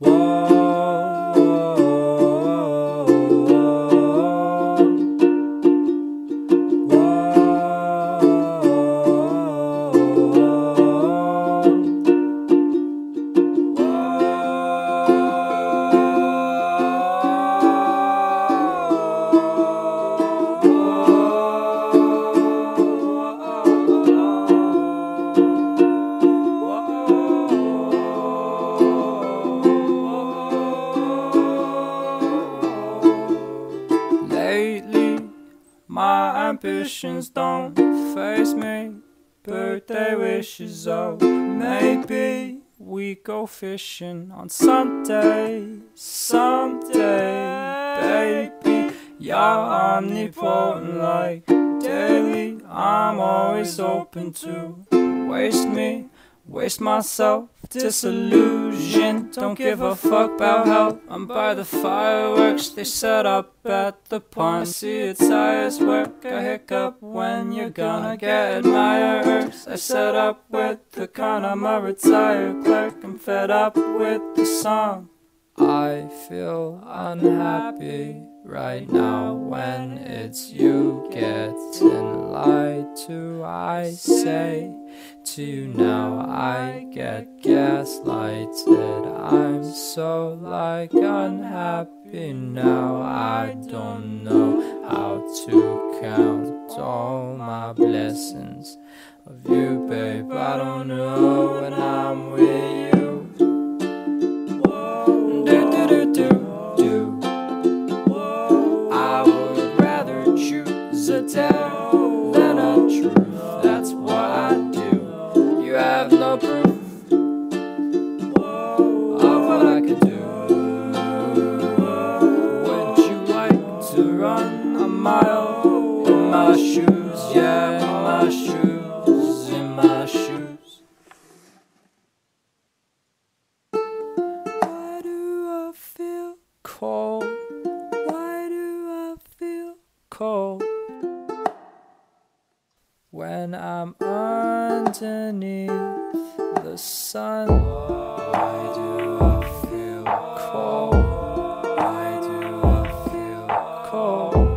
Lately, ambitions don't face me. Birthday wishes, oh, maybe we go fishing on Sunday, someday, baby. You're omnipotent like daily. I'm always open to waste me. Waste myself, disillusion. Don't give a fuck about help. I'm by the fireworks they set up at the pond. See its tires work. A hiccup when you're gonna get admirers. I set up with the con. I'm a retired clerk. I'm fed up with the song. I feel unhappy right now when it's you getting lied to. I say to you now, I get gaslighted. I'm so like unhappy now. I don't know how to count all my blessings of you, babe. I don't know when I'm with you. Do, do, do, do, do. I would rather choose a tale shoes, yeah, in my shoes, in my shoes. Why do I feel cold? Why do I feel cold? When I'm underneath the sun, why do I feel cold? Why do I feel cold?